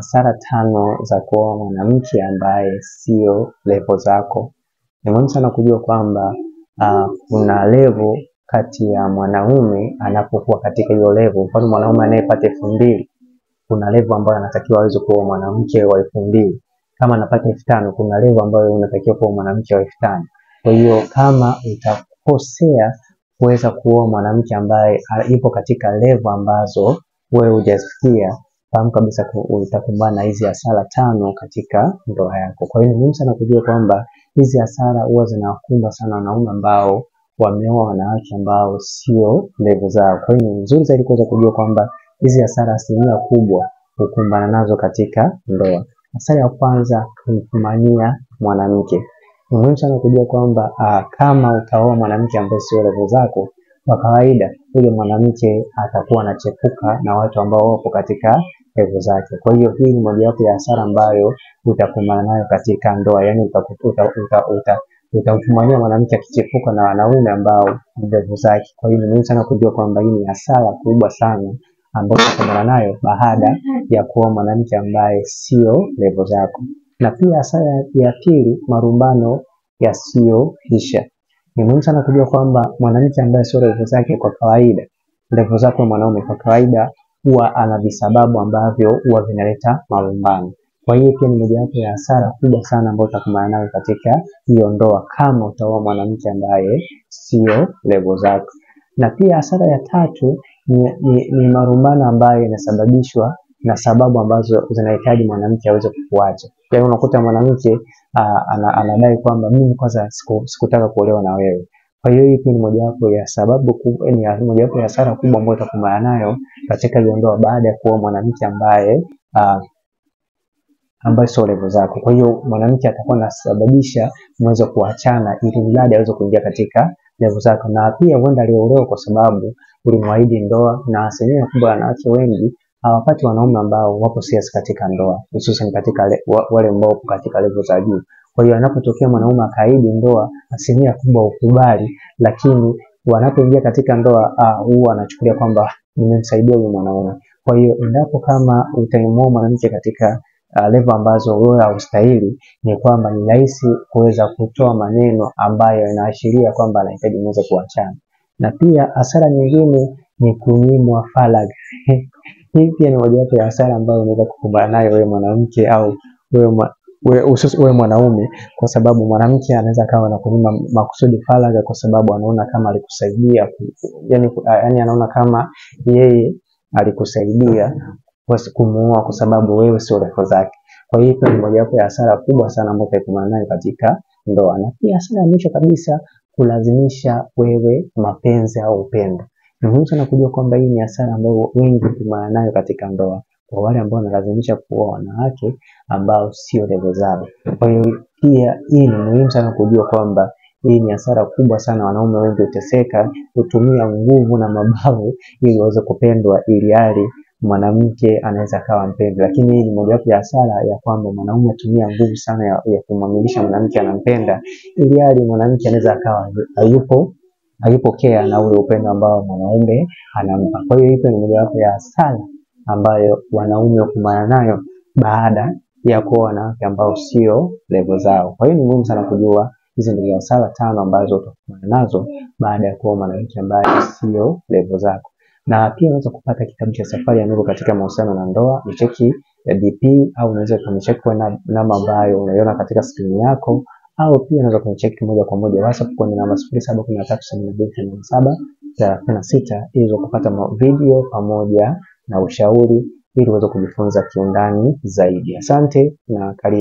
hasara tano za kuoa mwanamke ambaye sio levo zako. Ni muhimu sana kujua kwamba uh, kuna levo kati ya mwanaume anapokuwa katika hiyo levo. Mfano, mwanaume anayepata elfu mbili kuna levo ambayo anatakiwa aweze kuoa mwanamke wa elfu mbili. Kama anapata elfu tano kuna levo ambayo unatakiwa kuoa mwanamke wa elfu tano. Kwa hiyo kama utakosea kuweza kuoa mwanamke ambaye ipo katika levo ambazo wewe hujazifikia, fahamu kabisa utakumbana na hizi hasara tano katika ndoa yako. Kwa hiyo ni muhimu sana kujua kwamba hizi hasara huwa zinawakumba sana wanaume ambao wameoa wanawake ambao sio ndevu zao. Kwa hiyo ni nzuri zaidi kuweza kujua kwamba hizi hasara asilimia kubwa hukumbana nazo katika ndoa. Hasara ya kwanza, kumfumania mwanamke. Ni muhimu sana kujua kwamba uh, kama utaoa mwanamke ambaye sio levo zako, kwa kawaida yule mwanamke atakuwa anachepuka na watu ambao wapo katika levo zake. Kwa hiyo hii ni mojawapo ya hasara ambayo utakumbana nayo katika ndoa, yaani utakuta uta, uta, utamfumania mwanamke akichepuka na wanaume ambao ndevu zake. Kwa hiyo ni muhimu sana kujua kwamba hii ni hasara kubwa sana ambayo utakumbana nayo baada ya kuwa mwanamke ambaye sio levo zako. Na pia hasara ya pili, marumbano yasiyoisha. Ni muhimu sana kujua kwamba mwanamke ambaye sio refu zake, kwa kawaida, refu zako mwanaume, kwa kawaida huwa ana visababu ambavyo huwa vinaleta malumbano. Kwa hiyo pia ni mojawapo ya hasara kubwa sana ambayo utakumbana nayo katika hiyo ndoa, kama utaoa mwanamke ambaye sio levo zako. Na pia hasara ya tatu ni, ni, ni marumbano ambayo yanasababishwa na sababu ambazo zinahitaji mwanamke aweze kukuacha. Yaani unakuta mwanamke anadai kwamba mimi kwanza siku, sikutaka kuolewa na wewe. Kwa hiyo hii pia ni mojawapo ya sababu kubwa, ni mojawapo ya hasara kubwa ambayo utakumbana nayo katika ndoa baada ya kuoa mwanamke ambaye ambaye sio levo zako. Kwa hiyo mwanamke atakuwa anasababisha mweze kuachana ili mradi aweze kuingia katika levo zako, na pia huenda aliolewa kwa sababu ulimwahidi ndoa, na asilimia kubwa wanawake wengi hawapati wanaume ambao wapo serious katika ndoa, hususan katika le, wale ambao wapo katika level za juu. Kwa hiyo anapotokea mwanaume akaidi ndoa, asilimia kubwa ukubali, lakini wanapoingia katika ndoa huwa uh, anachukulia kwamba nimemsaidia huyu mwanaume. Kwa hiyo endapo kama utaimoa mwanamke katika uh, level ambazo wewe haustahili, ni kwamba ni rahisi kuweza kutoa maneno ambayo yanaashiria kwamba anahitaji muweze kuachana. Na pia hasara nyingine ni kunyimwa faragha. Hii pia ni mojawapo ya hasara ambayo unaweza kukumbana nayo wewe mwanamke au wewe wewe mwanaume, kwa sababu mwanamke anaweza kawa na kunyima makusudi faragha, kwa sababu anaona kama alikusaidia, yani, yani anaona kama yeye alikusaidia kumuoa kwa sababu wewe sio refu zake. Kwa hiyo ni mojawapo ya hasara kubwa sana ambayo utakumbana nayo katika ndoa. Na pia hasara ya mwisho kabisa, kulazimisha wewe mapenzi au upendo. Ni muhimu sana kujua kwamba hii ni hasara ambayo wengi hukumbana nayo katika ndoa, kwa wale ambao wanalazimisha kuoa wanawake ambao sio levo zao. Kwa hiyo pia hii ni muhimu sana kujua kwamba hii ni hasara kubwa sana. Wanaume wengi huteseka, hutumia nguvu na mabavu ili waweze kupendwa, ili hali mwanamke anaweza akawa mpenzi. Lakini hii ni mojawapo ya hasara ya kwamba mwanaume atumia nguvu sana ya, ya kumwaminisha mwanamke anampenda, ili hali mwanamke anaweza akawa hayupo hayupokea na ule upendo ambao mwanaume anampa. Kwa hiyo hiyo ni mojawapo ya hasara ambayo wanaume hukumbana nayo baada ya kuoa wanawake ambao sio levo zao. Kwa hiyo ni muhimu sana kujua hizi ndio hasara tano ambazo utakumbana nazo baada ya kuoa mwanamke ambaye sio levo zako. Na pia unaweza kupata kitabu cha Safari ya Nuru katika Mahusiano na Ndoa, ni cheki ya DP au unaweza kunicheki kwa namba ambayo unaiona katika skrini yako au pia unaweza kunicheki moja kwa moja WhatsApp kwa namba sifuri saba kumi na tatu themanini na mbili themanini na saba thelathini na sita ili kupata video pamoja na ushauri ili uweze kujifunza kiundani zaidi. Asante na karibu.